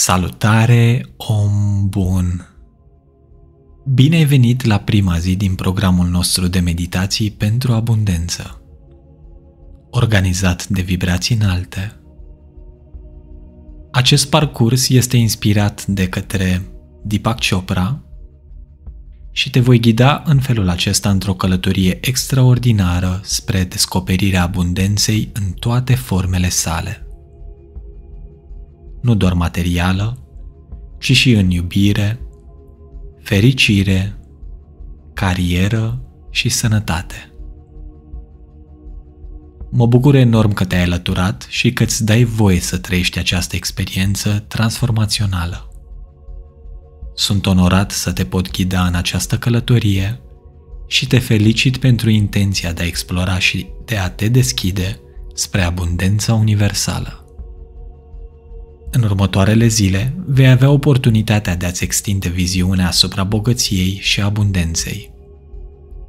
Salutare, om bun! Bine ai venit la prima zi din programul nostru de meditații pentru abundență, organizat de vibrații înalte. Acest parcurs este inspirat de către Deepak Chopra și te voi ghida în felul acesta într-o călătorie extraordinară spre descoperirea abundenței în toate formele sale nu doar materială, ci și în iubire, fericire, carieră și sănătate. Mă bucur enorm că te-ai alăturat și că îți dai voie să trăiești această experiență transformațională. Sunt onorat să te pot ghida în această călătorie și te felicit pentru intenția de a explora și de a te deschide spre abundența universală. În următoarele zile vei avea oportunitatea de a-ți extinde viziunea asupra bogăției și abundenței.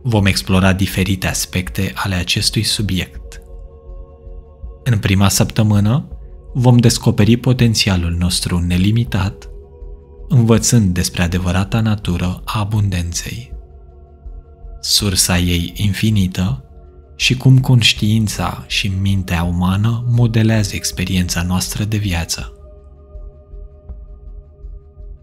Vom explora diferite aspecte ale acestui subiect. În prima săptămână vom descoperi potențialul nostru nelimitat, învățând despre adevărata natură a abundenței, sursa ei infinită și cum conștiința și mintea umană modelează experiența noastră de viață.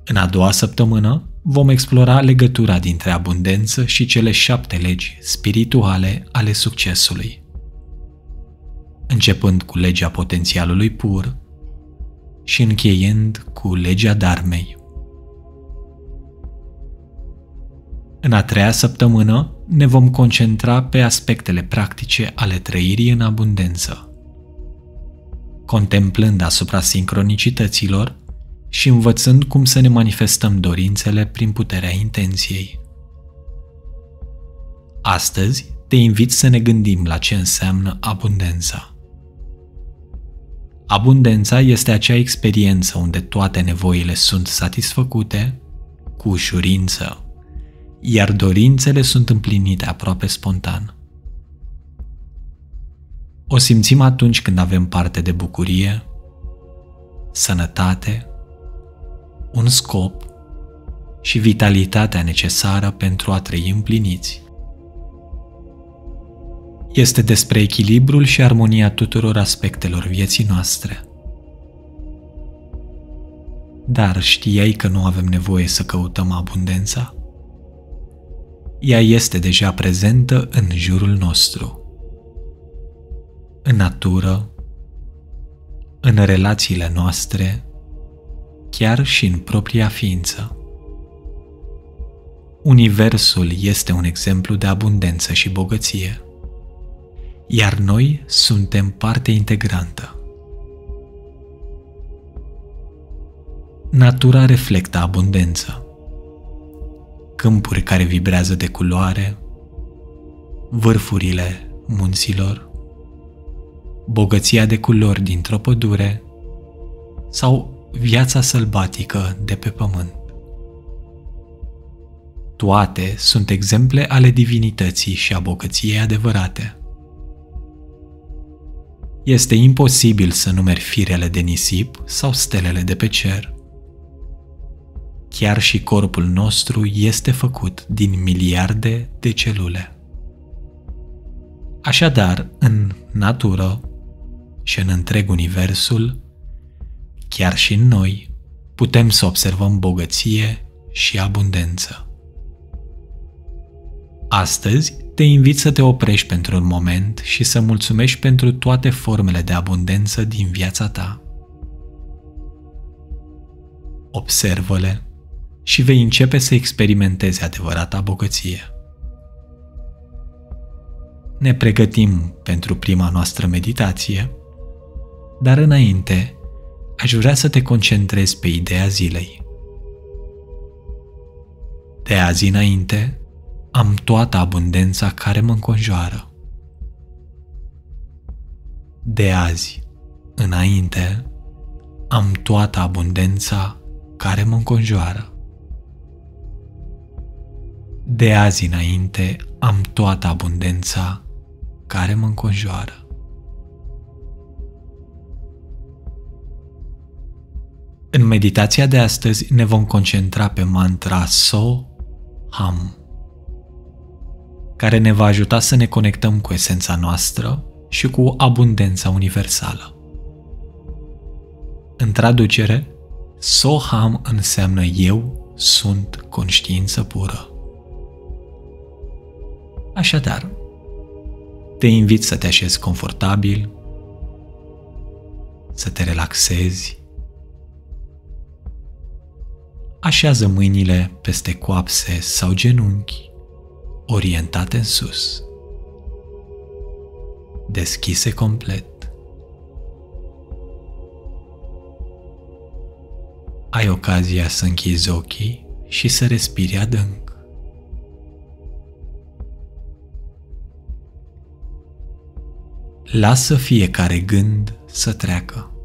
În a doua săptămână vom explora legătura dintre abundență și cele șapte legi spirituale ale succesului. Începând cu legea potențialului pur și încheiând cu legea darmei. În a treia săptămână ne vom concentra pe aspectele practice ale trăirii în abundență, contemplând asupra sincronicităților și învățând cum să ne manifestăm dorințele prin puterea intenției. Astăzi te invit să ne gândim la ce înseamnă abundența. Abundența este acea experiență unde toate nevoile sunt satisfăcute cu ușurință, iar dorințele sunt împlinite aproape spontan. O simțim atunci când avem parte de bucurie, sănătate un scop și vitalitatea necesară pentru a trăi împliniți. Este despre echilibrul și armonia tuturor aspectelor vieții noastre. Dar știai că nu avem nevoie să căutăm abundența? Ea este deja prezentă în jurul nostru. În natură, în relațiile noastre, chiar și în propria ființă. Universul este un exemplu de abundență și bogăție, iar noi suntem parte integrantă. Natura reflectă abundență, câmpuri care vibrează de culoare, vârfurile munților, bogăția de culori dintr-o pădure sau viața sălbatică de pe pământ. Toate sunt exemple ale divinității și a bogăției adevărate. Este imposibil să numeri firele de nisip sau stelele de pe cer. Chiar și corpul nostru este făcut din miliarde de celule. Așadar, în natură și în întreg universul, chiar și în noi, putem să observăm bogăție și abundență. Astăzi te invit să te oprești pentru un moment și să mulțumești pentru toate formele de abundență din viața ta. Observă-le și vei începe să experimentezi adevărata bogăție. Ne pregătim pentru prima noastră meditație, dar înainte aș vrea să te concentrezi pe ideea zilei. De azi înainte, am toată abundența care mă înconjoară. De azi înainte, am toată abundența care mă înconjoară. De azi înainte, am toată abundența care mă înconjoară. În meditația de astăzi ne vom concentra pe mantra So Ham, care ne va ajuta să ne conectăm cu esența noastră și cu abundența universală. În traducere, Soham înseamnă eu sunt conștiință pură. Așadar, te invit să te așezi confortabil, să te relaxezi. Așează mâinile peste coapse sau genunchi, orientate în sus, deschise complet. ai ocazia să închizi ochii și să respiri adânc. Lasă fiecare gând să treacă.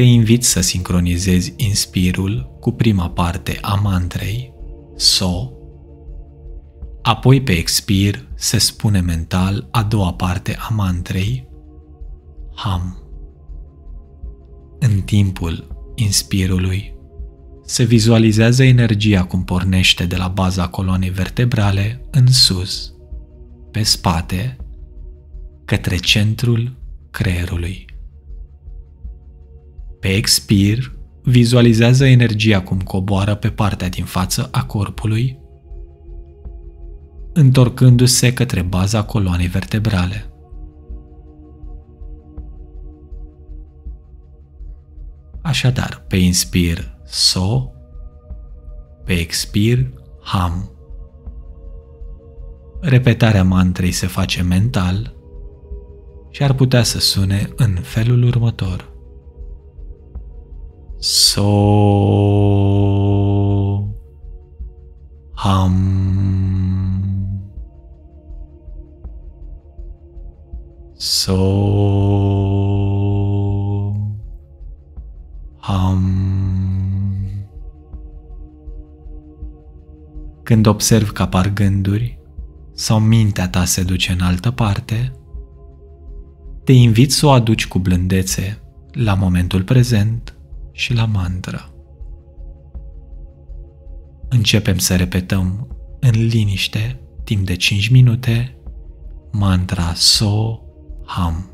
Te invit să sincronizezi inspirul cu prima parte a mantrei, So, apoi pe expir se spune mental a doua parte a mantrei, Ham. În timpul inspirului, se vizualizează energia cum pornește de la baza coloanei vertebrale în sus, pe spate, către centrul creierului. Pe expir, vizualizează energia cum coboară pe partea din față a corpului, întorcându-se către baza coloanei vertebrale. Așadar, pe inspir So, pe expir Ham. Repetarea mantrei se face mental și ar putea să sune în felul următor. So Ham So Când observ că apar gânduri sau mintea ta se duce în altă parte, te invit să o aduci cu blândețe la momentul prezent și la mantra. Începem să repetăm în liniște timp de 5 minute mantra So Ham.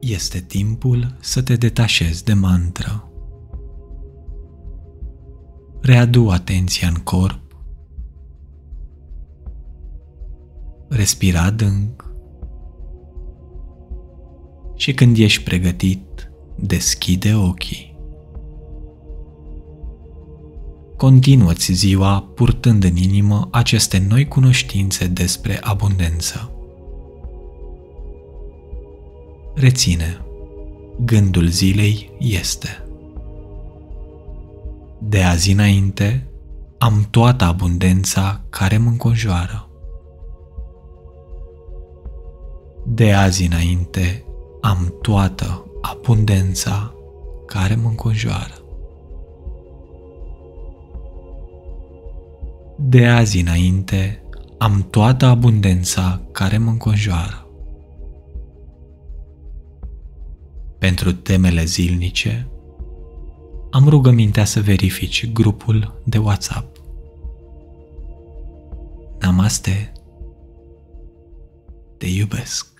Este timpul să te detașezi de mantră. Readu atenția în corp. Respira adânc. Și când ești pregătit, deschide ochii. Continuă-ți ziua purtând în inimă aceste noi cunoștințe despre abundență. Reține, gândul zilei este. De azi înainte am toată abundența care mă înconjoară. De azi înainte am toată abundența care mă înconjoară. De azi înainte am toată abundența care mă înconjoară. Pentru temele zilnice, am rugămintea să verifici grupul de WhatsApp. Namaste. Te iubesc.